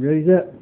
Ready, set.